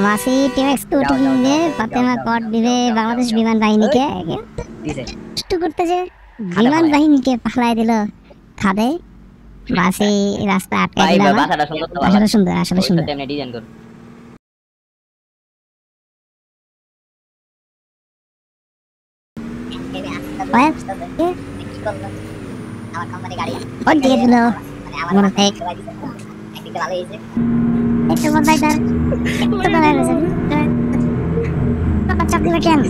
মাসি TX two যাও, ফাতেমা কট দিবে বাংলাদেশ বিমান বাহিনীকে। দিছে। একটু করতে যে বিমান বাহিনীকে পাখলাই দিল। খাদে। মাসি রাস্তা আটকে দিল আসলে সুন্দর আসলে সুন্দর। ডিজাইন আমার কোম্পানি গাড়ি। দিল। মানে হয় সবাই ভালো হয়েছে। একটু বদলাই তার একটু বদলাই গেছে চাপ দিবে কেন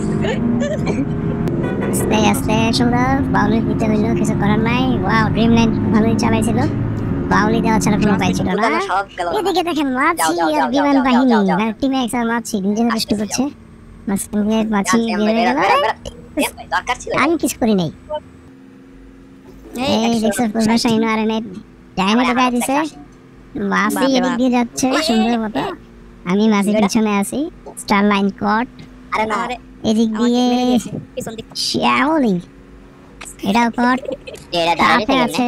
আস্তে আস্তে সুন্দর বাউলি দিতে হইল কিছু করার নাই ওয়াও ড্রিম লাইন ভালোই চালাইছিল বাউলি দেওয়া ছাড়া কোনো উপায় ছিল না এদিকে দেখেন মাছি আর বিমান বাহিনী। টিমে এক্স আর মাছি নিজের চেষ্টা করছে মাঝখানে মাছি বের হয়ে গেল আমি কিছু করি নাই এই দেখছ পূর্বাশা ইনো আর নেট ডাইনাটা দেয়া দিছে মাছি এদিক দিয়ে যাচ্ছে সুন্দর মতো। আমি মাছির পিছনে আছি স্টার লাইন কট আরে না এদিক দিয়ে শ্যাওলি। এটাও কট এটা আছে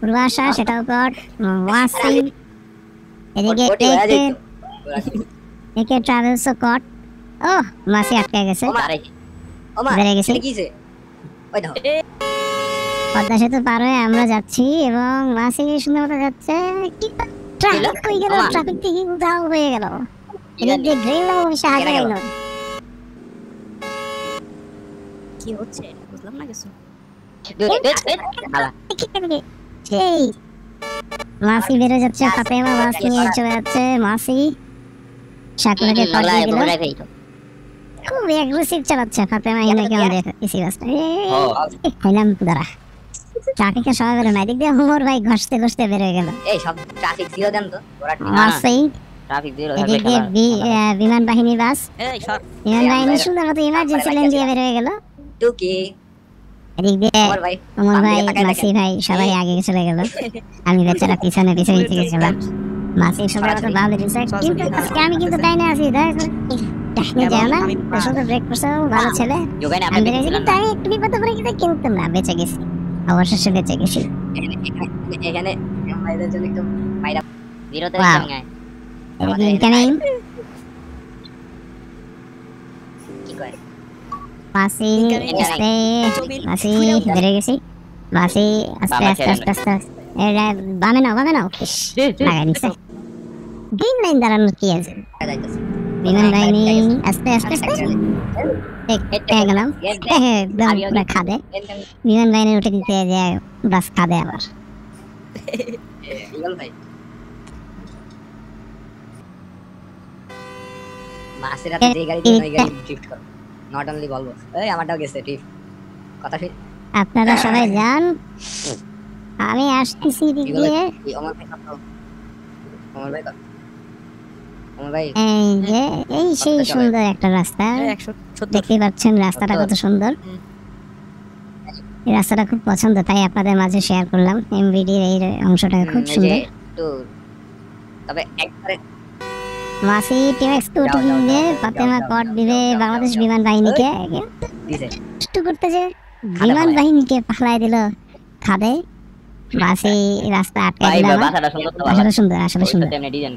পূর্বাশা সেটাও কট মাছি এদিকে একে একে ট্রাভেলস কট ও মাছি আটকে গেছে। ও মা ও মা বেড়ে গেছে। কিছে ওই দেখো। পদ্মা সেতু পার হয়ে আমরা যাচ্ছি এবং মাসি সুন্দর মতো যাচ্ছে। ট্রাফিক হয়ে গেল? ট্রাফিক থেকে উধাও হয়ে গেল। এদিক দিয়ে গ্রিন লাইন এসে গেল? কি হচ্ছে? বুঝলাম না কিছু। দুই দুই হালা সেই মাসি বেড়ে যাচ্ছে ফাতেমা মাছ নিয়ে চলে যাচ্ছে মাসি। দিয়ে দিল খুব অ্যাগ্রেসিভ চালাচ্ছে ফাতেমা হিনাকে আমাদের ইসি রাস্তা হইলাম দাঁড়া। ট্রাফিকে সবাই বেরো না এদিক দিয়ে হুমর ভাই ঘষতে ঘষতে বেরোয় গেল। এই সব ট্রাফিক জিরো দেন তো ওরা মাসি ট্রাফিক জিরো এদিক দিয়ে বিমান বাহিনী বাস এই বিমান বাহিনী সুন্দর মতো ইমার্জেন্সি লেন দিয়ে বের হয়ে গেল। টুকি এদিক দিয়ে ভাই অমর ভাই মাসি ভাই সবাই আগে চলে গেল। আমি বেচারা পিছনে পিছনে থেকে গেলাম মাসি সবাই ভালো কিন্তু আজকে আমি কিন্তু আছি দয়া করে যাও না তো ব্রেক করছ ভালো ছেলে। আমি কিন্তু আমি একটু বিপদে পড়ে গেছি কিন্তু না বেঁচে গেছি। অবশেষে বেঁচে গেছি। এখানে- এখানে জন্য একটু মাইরা Wow. কেমন এদিকে কি করে মাসি আস্তে মাসি। বেড়ে গেছি। মাসি আস্তে আস্তে আস্তে আস্তে এটা বামে নাও বামে নাও। লাগাই নিছে গ্রিন লাইন দাঁড়ানোর কি আছে? বিমান বাহিনী আস্তে আস্তে আস্তে। পেয়ে গেলাম। একদম খাদে। বিমান বাহিনী উঠে দিতে যে বাস খাদে আবার। মাসের রাতে যে গাড়ি ওই গাড়ি ড্রিফট করো। নট অনলি বলব এই আমারটাও গেছে ড্রিফট কথা ঠিক আপনারা সবাই যান। আমি আসতেছি দিক ভাই কত অমর ভাই কত অমর ভাই এই যে এই সেই সুন্দর একটা রাস্তা। এই একশো সত্তর দেখতেই পাচ্ছেন রাস্তাটা কত সুন্দর। এই রাস্তাটা খুব পছন্দ তাই আপনাদের মাঝে শেয়ার করলাম। এমভিডির এই অংশটা খুব হুম, এই যে সুন্দর। তবে একবারে মাসি টিএক্স টু যাও, যাও, দিবে যাও, ফাতেমা কট দিবে যাও, যাও, বাংলাদেশ বিমান বাহিনীকে। করতে যে বিমান বাহিনীকে পাখলাই দিল খাদে। মাসি রাস্তা আটকে দিল সুন্দর আসলে সুন্দর আসলে সুন্দর। ডিজাইন